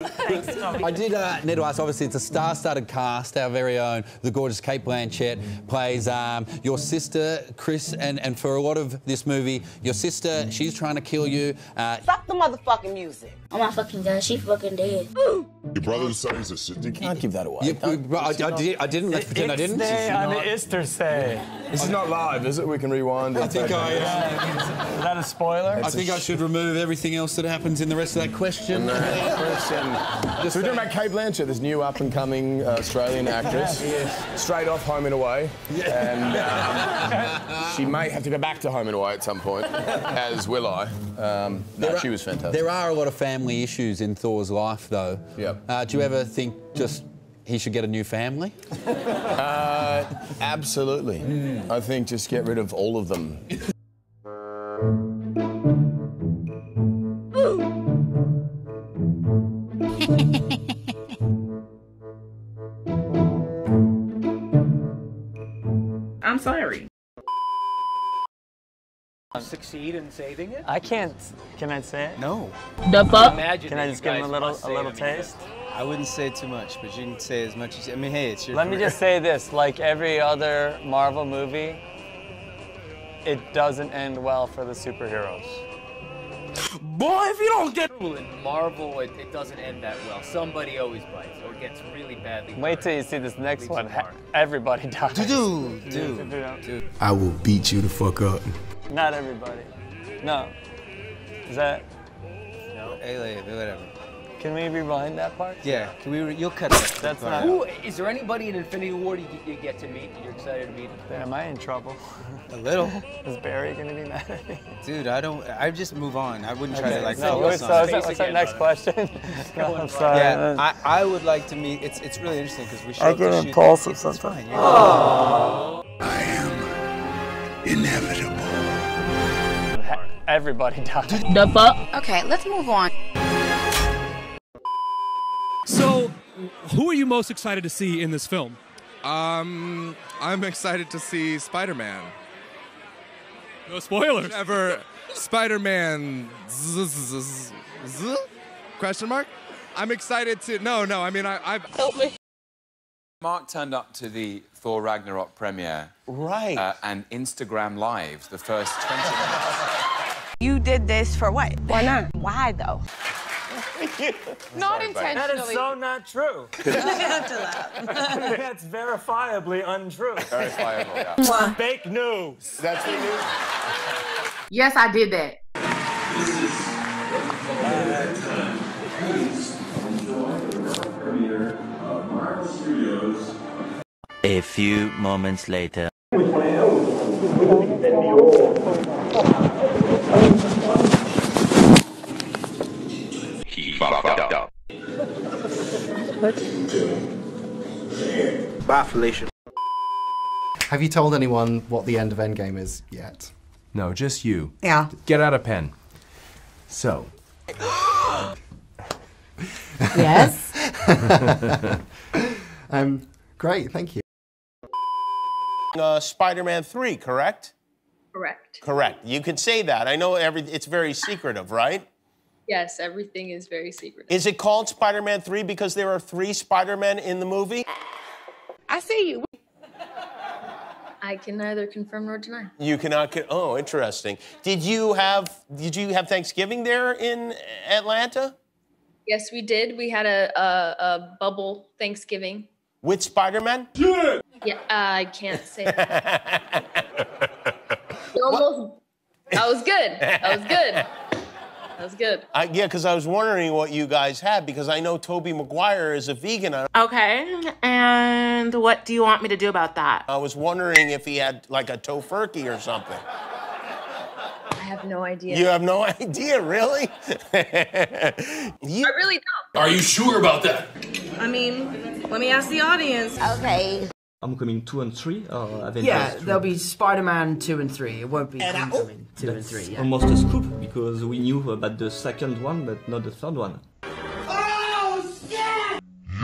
I did uh, need to ask. Obviously, it's a star-studded cast. Our very own, the gorgeous Cate Blanchett plays um, your sister, Chris, and and for a lot of this movie, your sister, she's trying to kill you. Uh, Stop the motherfucking music. Oh my fucking god, she fucking dead. Your brother decided his sister. Can't give that away. you- I, I, did, I didn't. Let's pretend I didn't. Day on the Easter say. This is not live, is it? We can rewind. I think I. Uh, Is that a spoiler? I think I should remove everything else that happens in the rest of that question. Just so we're talking about Cate Blanchett, this new up-and-coming uh, Australian actress, yes. straight off Home and Away, Yeah. and um, she may have to go back to Home and Away at some point, as will I. Um, no, she was fantastic. There are a lot of family issues in Thor's life, though. Yep. Uh, do you ever think just he should get a new family? Uh, absolutely. I think just get rid of all of them. I'm sorry. Succeed in saving it? I can't. Can I say it? No. The fuck? Can I just give him a little a little I mean, taste? I wouldn't say too much, but you can say as much as you, I mean, hey, it's your Let me just say this: like every other Marvel movie, it doesn't end well for the superheroes. Boy, if you don't get in Marvel, it, it doesn't end that well. Somebody always bites or gets really badly. Wait hurt. till you see this next Leaves one. it Ha- hard. Everybody dies. Dude, dude, dude. I will beat you the fuck up. Not everybody. No. Is that? No. Hey, like, whatever. Can we rewind that part? Yeah, can we? Re- you'll cut that. That's part not- Who is there anybody in Infinity War you, you get to meet that you're excited to meet? Am I in trouble? a little, Is Barry gonna be mad at me? dude. I don't. I just move on. I wouldn't try to like. No, what's, on what's, it. that- what's that next question? no, I'm sorry. Yeah, I, I would like to meet. It's it's really interesting because we show I up to get shoot impulsive things, it's sometimes. fine, I am inevitable. Everybody dies. The fuck? Okay, let's move on. So, who are you most excited to see in this film? Um, I'm excited to see Spider-Man. No spoilers. Ever Spider-Man? Z- z- z- z- Question mark? I'm excited to. No, no. I mean, I, I've. Help me. Mark turned up to the Thor Ragnarok premiere Right. uh, and Instagram Live the first 20 minutes. You did this for what? Why not? Why though? Not Sorry, buddy. That is intentionally. so not true. Have to laugh. That's verifiably untrue. Verifiable, yeah. Fake news. That's the news. Yes, I did that. A few moments later. He fucked up. Bye, Felicia. Have you told anyone what the end of Endgame is yet? No, just you. Yeah. Get out a pen. So, Yes. Um, great, thank you. Uh, Spider-Man 3, correct? Correct. Correct. You could say that. I know every. It's very secretive, right? Yes, everything is very secret. Is it called Spider-Man 3 because there are three Spider-Men in the movie? I see you. I can neither confirm nor deny. You cannot. Con- oh, interesting. Did you have? Did you have Thanksgiving there in Atlanta Yes, we did. We had a, a, a bubble Thanksgiving. with Spider-Man? Yeah, Yeah. I can't say that. Almost, that was good. That was good. That was good. I, yeah, because I was wondering what you guys had because I know Tobey Maguire is a vegan. Okay, and what do you want me to do about that? I was wondering if he had like a tofurkey or something. I have no idea. You have no idea, really? you, I really don't. are you sure about that? I mean, let me ask the audience. Okay. I'm coming two and three. Or Avengers Yeah, there'll be Spider-Man two and three. It won't be Homecoming two and three. Yeah. almost a scoop because we knew about the second one, but not the third one.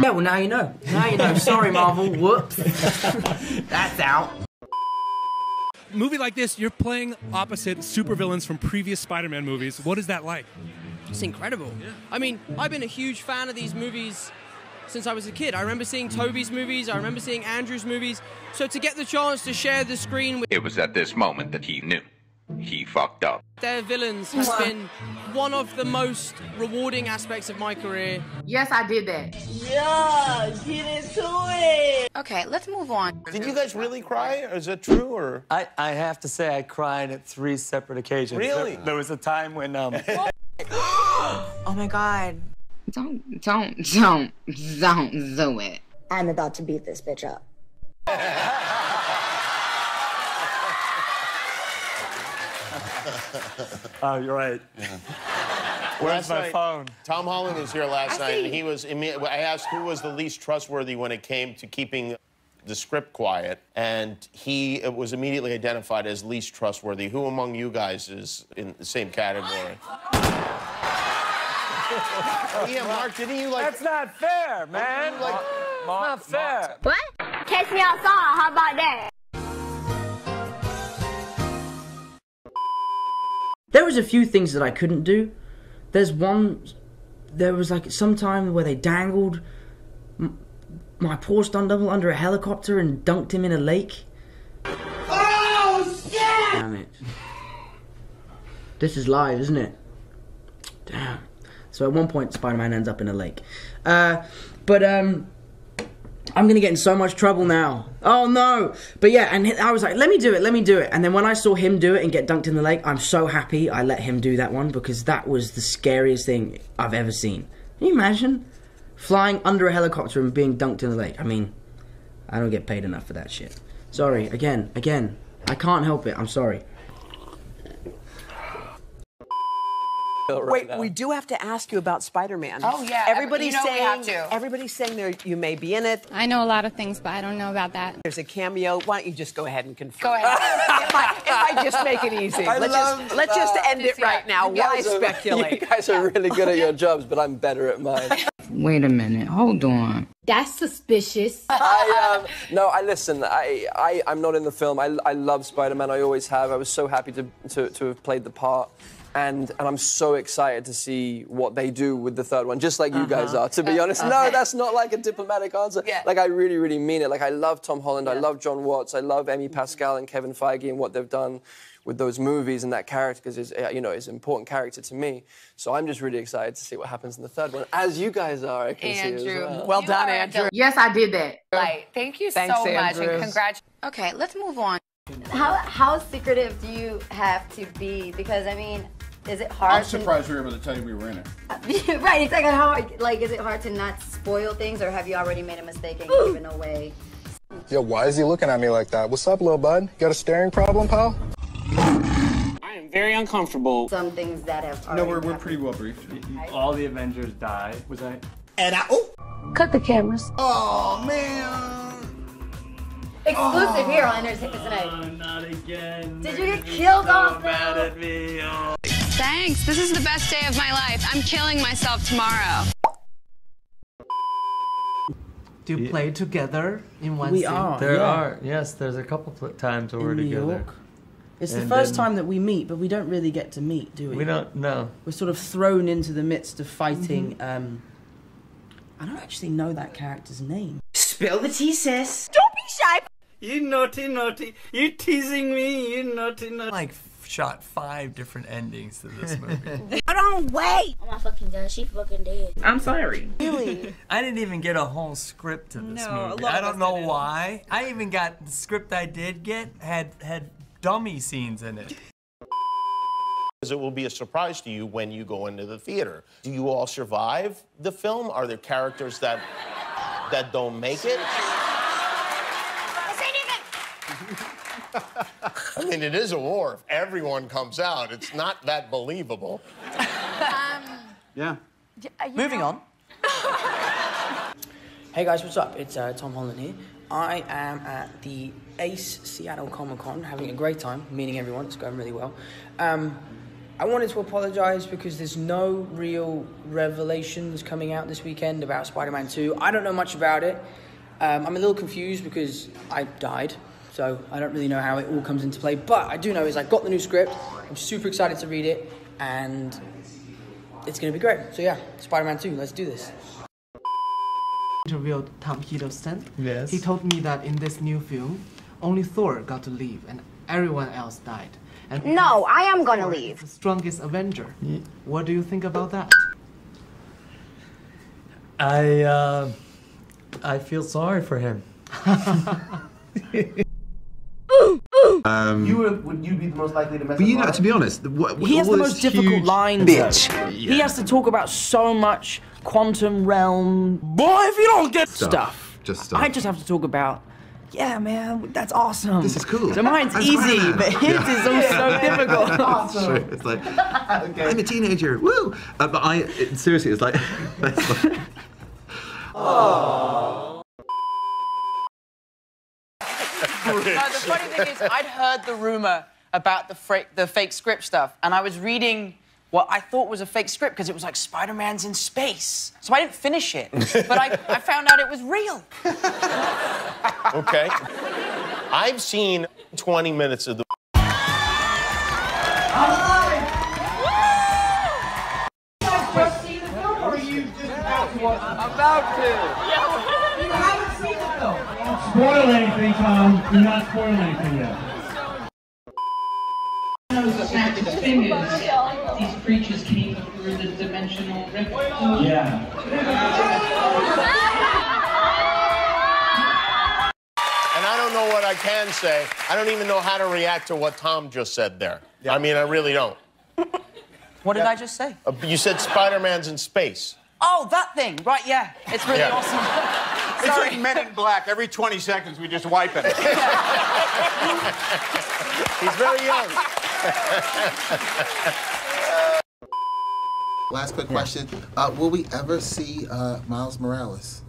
Yeah, well now you know. Now you know. Sorry, Marvel. Whoops. That's out. movie like this, you're playing opposite supervillains from previous Spider-Man movies. What is that like? It's incredible. I mean, I've been a huge fan of these movies since I was a kid. I remember seeing Tobey's movies, I remember seeing Andrew's movies. So to get the chance to share the screen with It was at this moment that he knew. He fucked up. their villains has been one of the most rewarding aspects of my career. Yes, I did that. Yeah, get into it. Okay, let's move on. Did you guys really cry? Or is that true? Or I, I have to say, I cried at three separate occasions. Really? There, there was a time when um, Oh my god. Don't, don't, don't, don't do it. I'm about to beat this bitch up. oh, you're right. Where's my phone? Tom Holland was here last I night, see. and he was. imme- I asked who was the least trustworthy when it came to keeping the script quiet, and he uh, was immediately identified as least trustworthy. Who among you guys is in the same category? yeah, Mark, didn't you like? That's not fair, man. like, it's not fair. What? Catch me outside. How about that? There was a few things that I couldn't do. There's one. There was like some time where they dangled my poor stunt double under a helicopter and dunked him in a lake. Oh, shit! Damn it. This is live, isn't it? Damn. So at one point, Spider-Man ends up in a lake. Uh, but um, I'm gonna get in so much trouble now. Oh no! But yeah, and I was like, let me do it, let me do it. And then when I saw him do it and get dunked in the lake, I'm so happy I let him do that one because that was the scariest thing I've ever seen. Can you imagine flying under a helicopter and being dunked in the lake? I mean, I don't get paid enough for that shit. Sorry, again, again. I can't help it. I'm sorry. Wait, we do have to ask you about Spider-Man. Oh, yeah. Everybody's You know we saying have to. everybody's saying there you may be in it. I know a lot of things, but I don't know about that. There's a cameo. Why don't you just go ahead and confirm? Go ahead. if, I, if I just make it easy, I let's love just let's just that. end it right now. Why are- speculate? You guys are really good at your jobs, but I'm better at mine. Wait a minute. Hold on. That's suspicious. I um, no, I listen. I, I I'm not in the film. I, I love Spider-Man. I always have. I was so happy to, to, to have played the part. And, and I'm so excited to see what they do with the third one, just like you guys Uh-huh. are. To be Uh, honest, no, that's not like a diplomatic answer. Yeah. Like I really, really mean it. Like I love Tom Holland, I love Jon Watts, I love Amy Pascal and Kevin Feige and what they've done with those movies and that character because it's uh, you know it's an important character to me. So I'm just really excited to see what happens in the third one, as you guys are. I can see Andrew. as well. Well You done, are a Andrew. Yes, I did that. Right. thank you Thanks, so much Andrew. and congratulations. Okay, let's move on. How how secretive do you have to be? Because I mean, is it hard? I'm surprised we were able to tell you we were in it. Right, it's like how like is it hard to not spoil things, or have you already made a mistake and given away? Yo, why is he looking at me like that? What's up, little bud? You Got a staring problem, pal? I am very uncomfortable. Some things that have No, we're, we're happened. pretty well briefed. All the Avengers die. Was I? And I oh, Cut the cameras. Oh man. exclusive oh. here on Entertainment Tonight. Oh, not again. Did you get killed off mad at me. Oh. Thanks. This is the best day of my life. I'm killing myself tomorrow. to play together in one We scene. are. There yeah. are, yes, there's a couple pl- times where we're In New together. York. It's the first then- time that we meet, but we don't really get to meet, do we? We don't know. We're sort of thrown into the midst of fighting. Um, I don't actually know that character's name. Spill the tea, sis. Don't be shy. You naughty, naughty. You teasing me, you naughty, naughty. Like, f- shot five different endings to this movie. I don't wait. Oh my fucking god, she fucking dead. I'm sorry. Really? I didn't even get a whole script to this No, movie. I don't know why. I even got the script I did get had had dummy scenes in it. Because it will be a surprise to you when you go into the theater. Do you all survive the film? Are there characters that that don't make it? I mean, it is a war. If everyone comes out, it's not that believable. Yeah. Moving on. hey guys, what's up? It's uh, Tom Holland here. I am at the Ace Seattle Comic Con having a great time, meeting everyone. It's going really well. Um, I wanted to apologize because there's no real revelations coming out this weekend about Spider Man 2. I don't know much about it. Um, I'm a little confused because I died, so I don't really know how it all comes into play. But I do know is I got the new script. I'm super excited to read it, and it's gonna be great. So yeah, Spider-Man 2, let's do this. interviewed Tom Hiddleston. Yes. He told me that in this new film, only Thor got to leave and everyone else died. And No, I am gonna Thor leave. The strongest Avenger. What do you think about that? I uh, I feel sorry for him. Um, you would, would you be the most likely to mess but you know, to be honest, what, He has all the this most difficult huge- lines. Bitch. Yeah. He has to talk about so much quantum realm. Boy, if you don't get Stuff. stuff, Just stuff. I just have to talk about. Yeah, man, that's awesome. This is cool. So mine's I'm easy, Spider-Man. but his Yeah. is also difficult. It's. It's like I'm a teenager. Woo! Uh, but I it, seriously, it's like. it's like No, the funny thing is, I'd heard the rumor about the, the fake script stuff, and I was reading what I thought was a fake script because it was like Spider Man's in space. So I didn't finish it, but I, I found out it was real. Okay. I've seen 20 minutes of the. Anything, Tom. Do not spoil anything yet. The thing is, these creatures came through the dimensional rift. Yeah. And I don't know what I can say. I don't even know how to react to what Tom just said there. I mean, I really don't. What did I just say? Uh, you said Spider Man's in space. Oh, that thing. Right, yeah. It's really Yeah. awesome. It's Sorry. like Men in Black. Every 20 seconds, we just wipe it. He's very young. Last quick question: uh, Will we ever see uh, Miles Morales?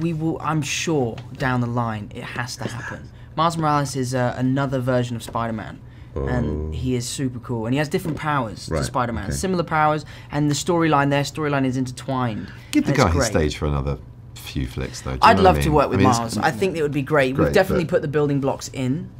we will. I'm sure down the line it has to happen. Miles Morales is uh, another version of Spider-Man, and he is super cool, and he has different powers Right, to Spider-Man, okay. similar powers, and the storyline, their storyline is intertwined. Give the guy his stage for another few flicks, though. I'd love what I to work with I mean, Miles. I think it would be great. Great, We've definitely put the building blocks in.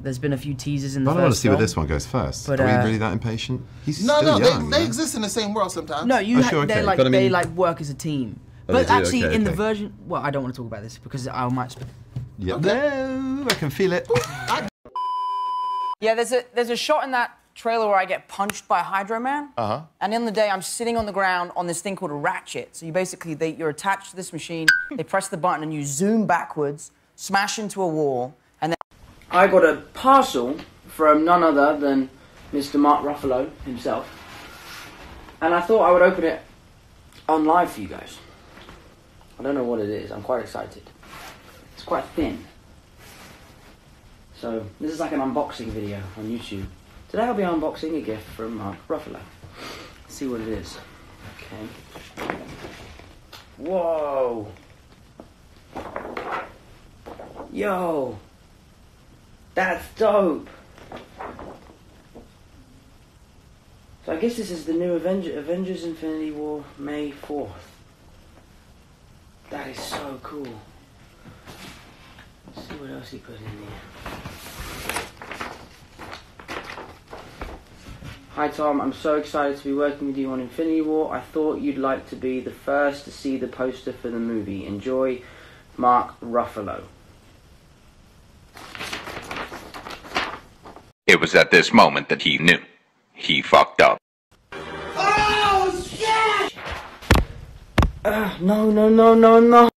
There's been a few teasers in the I don't want to first see where this one goes first. But, Are uh, we really that impatient? He's No, still no, young. they, they exist in the same world sometimes. No, you Oh, ha- sure, they okay, like but I they like work as a team. Oh, but actually, okay, in the version, well, I don't want to talk about this because I might. Sp- Yep. No, I can feel it. Yeah, there's a there's a shot in that trailer where I get punched by Hydro Man. Uh huh. And in the day, I'm sitting on the ground on this thing called a ratchet. So you basically, they, you're attached to this machine. They press the button and you zoom backwards, smash into a wall, and then. I got a parcel from none other than Mr. Mark Ruffalo himself, and I thought I would open it on live for you guys. I don't know what it is. I'm quite excited. It's quite thin. So this is like an unboxing video on YouTube. Today I'll be unboxing a gift from Mark Ruffalo. Let's see what it is. Okay. Whoa. Yo. That's dope. So I guess this is the new Avenger, Avengers Infinity War May 4th. That is so cool. Let's see what else he put in here. Hi Tom, I'm so excited to be working with you on Infinity War. I thought you'd like to be the first to see the poster for the movie. Enjoy, Mark Ruffalo. It was at this moment that he knew. He fucked up. Oh, shit! Uh, no, no, no, no, no.